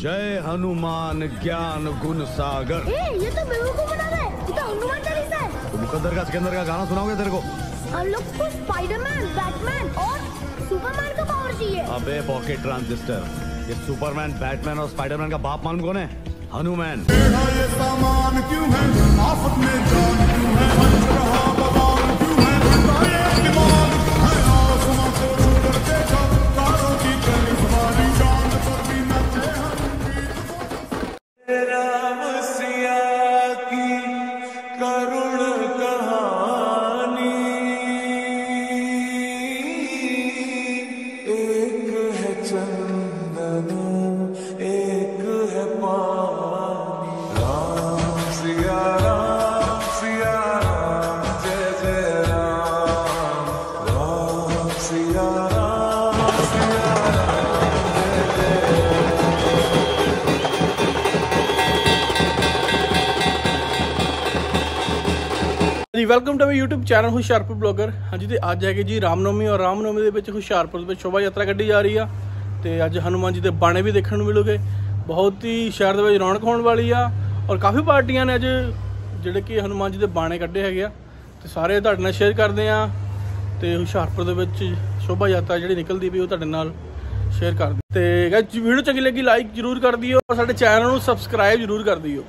जय हनुमान ज्ञान गुण सागर। ए, ये तो बेवकूफ़ बना रहा है। ये तो हनुमान चालीसा है। तो मुकद्दर का सिकंदर का गाना सुनाओगे तेरे को? हम लोग को स्पाइडरमैन बैटमैन और सुपरमैन का पावर चाहिए। अबे पॉकेट ट्रांजिस्टर ये सुपरमैन बैटमैन और स्पाइडरमैन का बाप मालूम कौन है? Hanuman. Welcome to my YouTube channel Hoshiarpur blogger ਹਾਂਜੀ, ਤੇ ਅੱਜ ਹੈਗੇ ਜੀ ਰਾਮਨਵਮੀ ਔਰ ਰਾਮਨਵਮੀ ਦੇ ਵਿੱਚ ਹੁਸ਼ਿਆਰਪੁਰ ਦੇ ਵਿੱਚ ਸ਼ੋਭਾ ਯਾਤਰਾ ਕੱਢੀ ਜਾ ਰਹੀ ਆ। ਤੇ ਅੱਜ ਹਨੂਮਾਨ ਜੀ ਦੇ ਬਾਣੇ ਵੀ ਦੇਖਣ ਨੂੰ ਮਿਲੂਗੇ। ਬਹੁਤ ਹੀ ਸ਼ਹਿਰ ਦੇ ਵਿੱਚ ਰੌਣਕ ਹੋਣ ਵਾਲੀ ਆ ਔਰ ਕਾਫੀ ਪਾਰਟੀਆਂ ਨੇ ਅੱਜ ਜਿਹੜੇ ਕਿ ਹਨੂਮਾਨ ਜੀ ਦੇ ਬਾਣੇ ਕੱਢੇ ਹੈਗੇ ਆ। ਤੇ ਸਾਰੇ ਤੁਹਾਡੇ ਨਾਲ ਸ਼ੇਅਰ ਕਰਦੇ ਆ ਤੇ ਹੁਸ਼ਿਆਰਪੁਰ ਦੇ ਵਿੱਚ ਸ਼ੋਭਾ ਯਾਤਰਾ ਜਿਹੜੀ ਨਿਕਲਦੀ ਵੀ ਉਹ ਤੁਹਾਡੇ ਨਾਲ ਸ਼ੇਅਰ ਕਰਦੇ ਤੇ ਵੀਡੀਓ ਚੰਗੀ ਲੱਗੀ ਲਾਈਕ ਜਰੂਰ ਕਰ ਦਿਓ। ਔਰ ਸਾਡੇ ਚੈਨਲ ਨੂੰ ਸਬਸਕ੍ਰਾਈਬ ਜਰੂਰ ਕਰ ਦਿਓ।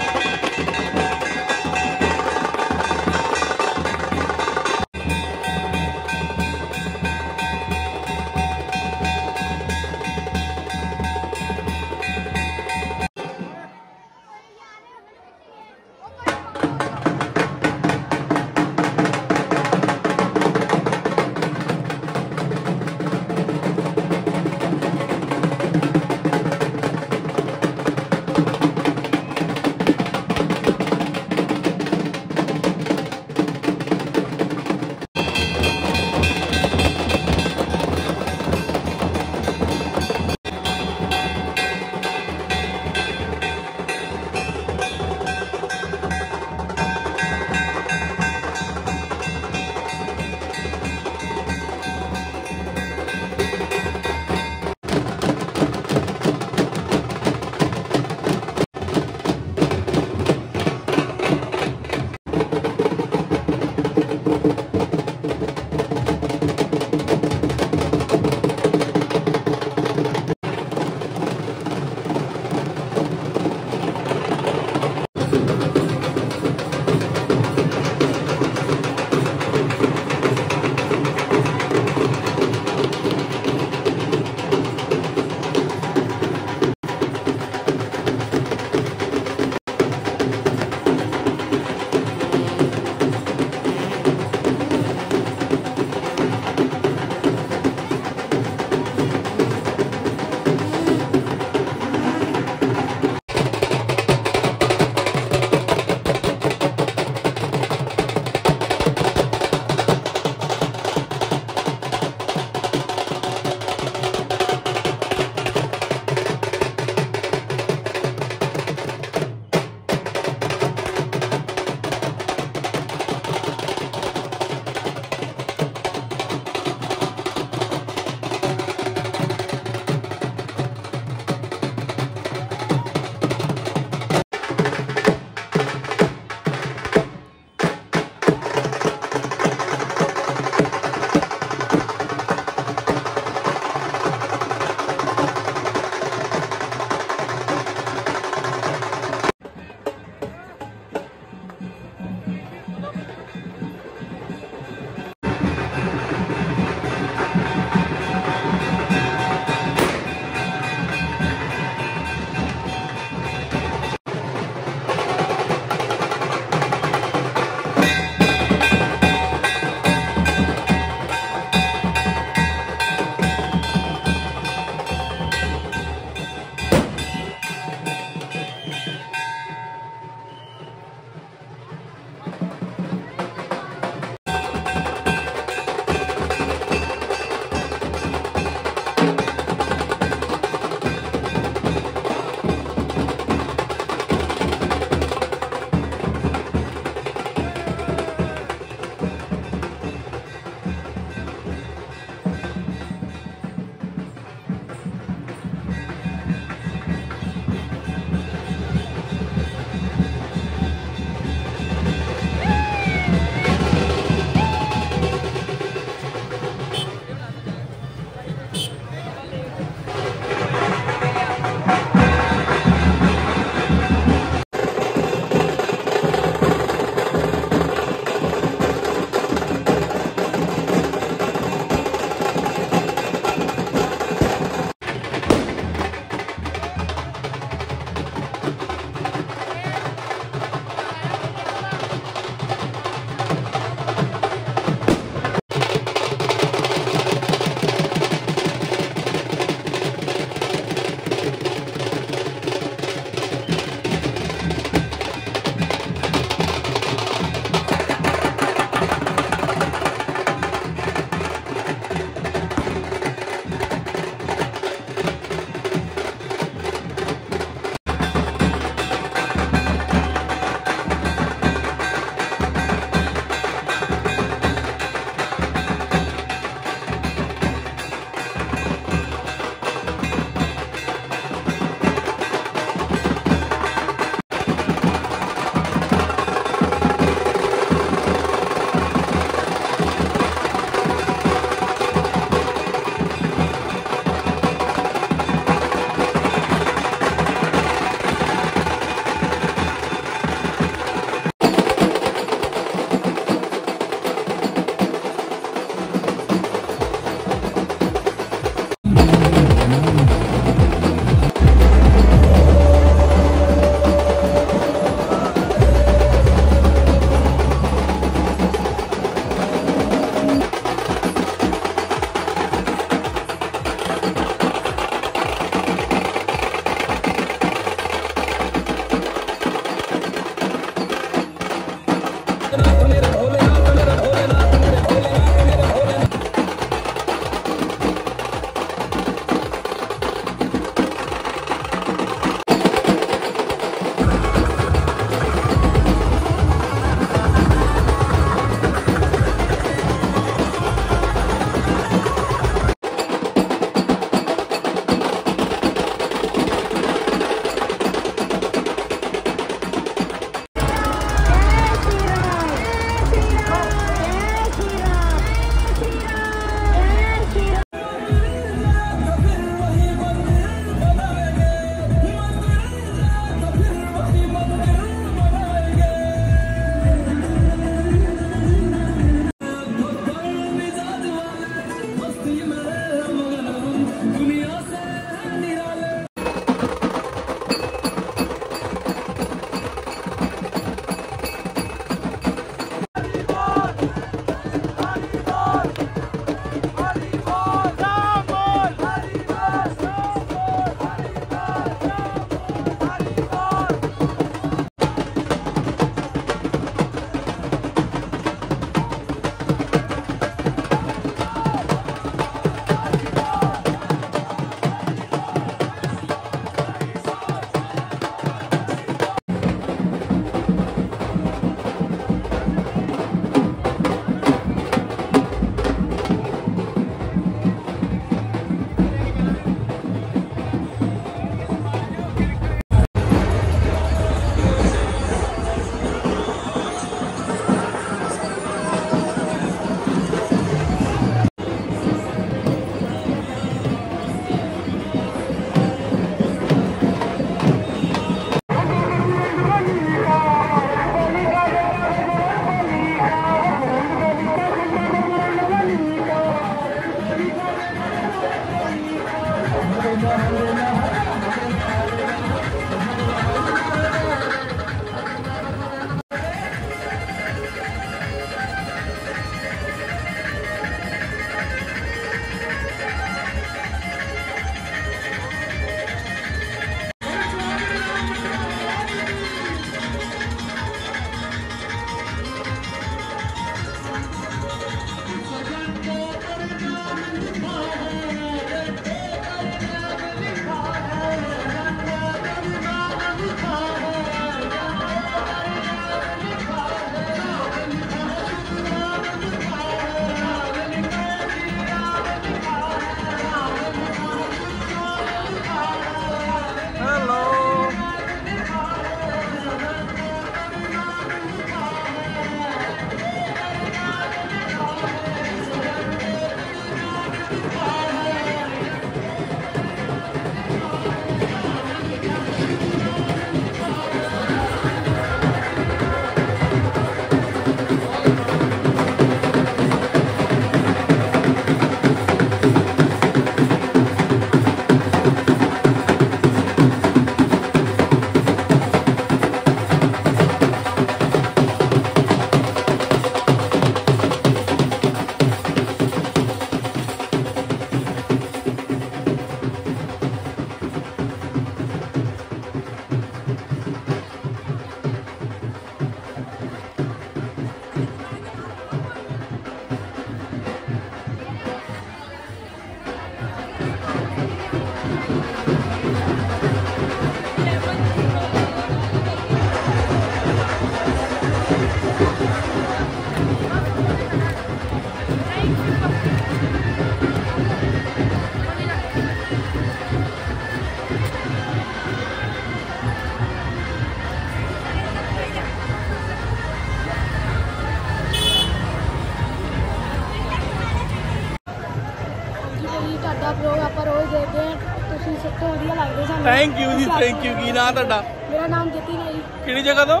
ਥੈਂਕ ਯੂ ਜੀ ਥੈਂਕ ਯੂ ਕੀ ਨਾਂ ਤੁਹਾਡਾ? ਮੇਰਾ ਨਾਮ ਜਤਿਨ ਹੈ ਜੀ। ਕਿਹੜੀ ਜਗ੍ਹਾ ਤੋਂ?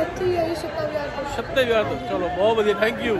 ਇੱਥੇ ਹੀ ਹੈ ਜੀ ਬਾਜ਼ਾਰ ਤੋਂ। ਛੱਤੇ ਵਿਆਹ ਤੋਂ। ਚਲੋ ਬਹੁਤ ਵਧੀਆ ਥੈਂਕ ਯੂ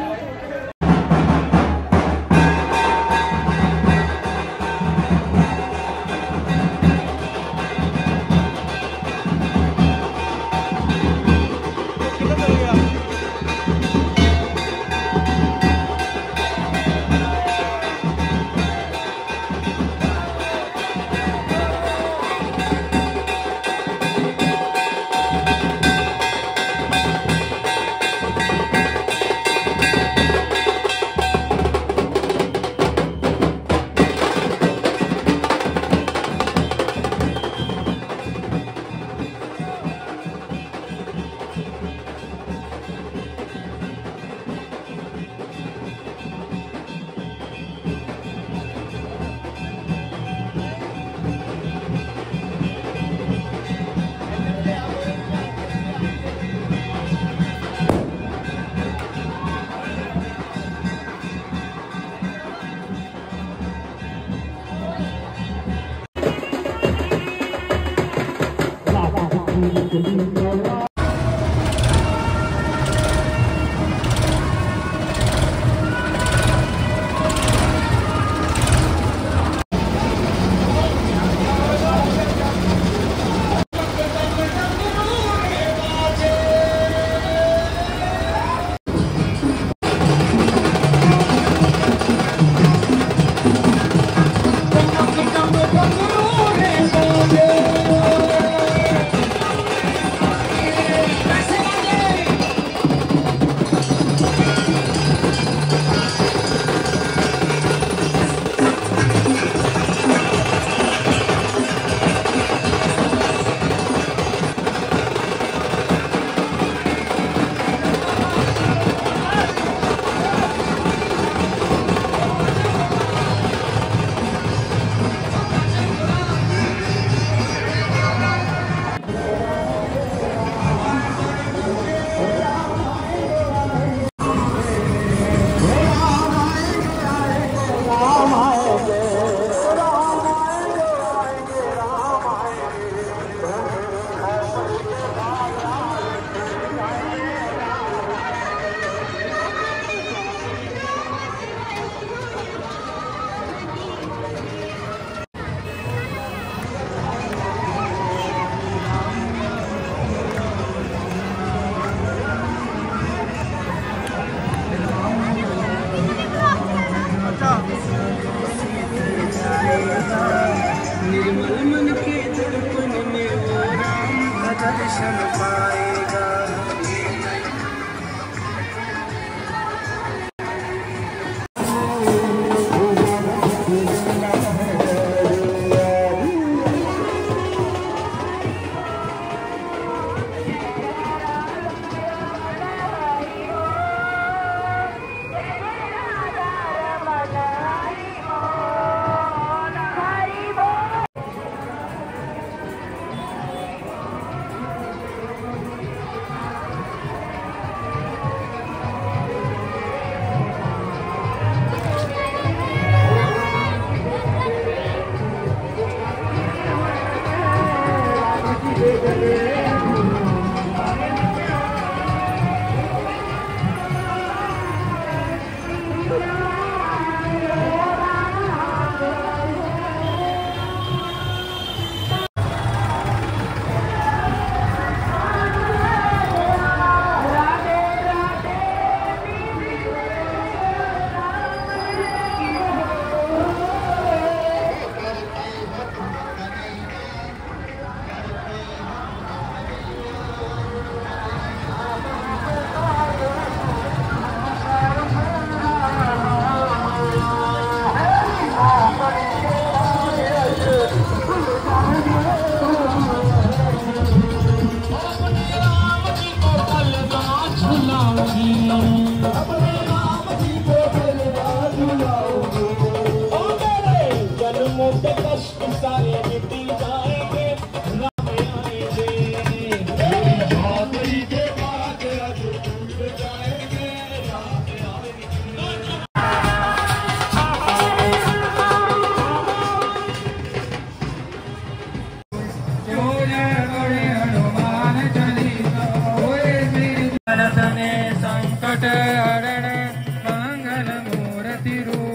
ತಿರು